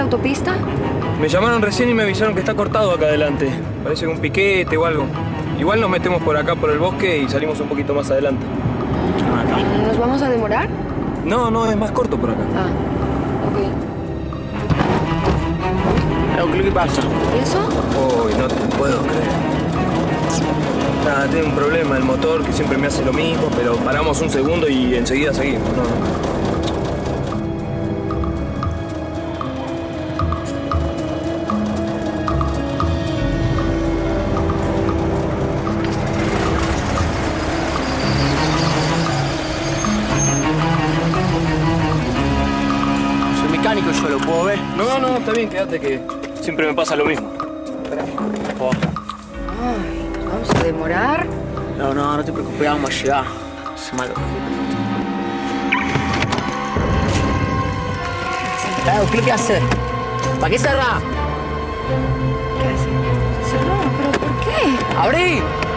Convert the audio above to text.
autopista? Me llamaron recién y me avisaron que está cortado acá adelante. Parece que un piquete o algo. Igual nos metemos por acá por el bosque y salimos un poquito más adelante. ¿Nos vamos a demorar? No, no, es más corto por acá. Ah, ok. ¿Qué pasa? ¿Y eso? Uy, no te puedo creer. Nada, tengo un problema, el motor que siempre me hace lo mismo, pero paramos un segundo y enseguida seguimos. No, no. Mecánico, yo lo puedo ver. No, no, está bien, quédate que siempre me pasa lo mismo. Oh. Ay, ¿nos vamos a demorar? No, no, no te preocupes, vamos a llegar. Es malo. ¿qué que hace? ¿Para qué cerrar? ¿Qué hace? Cerró, ¿pero por qué? ¡Abrí! ¡Eh! ¡Eh, abrí!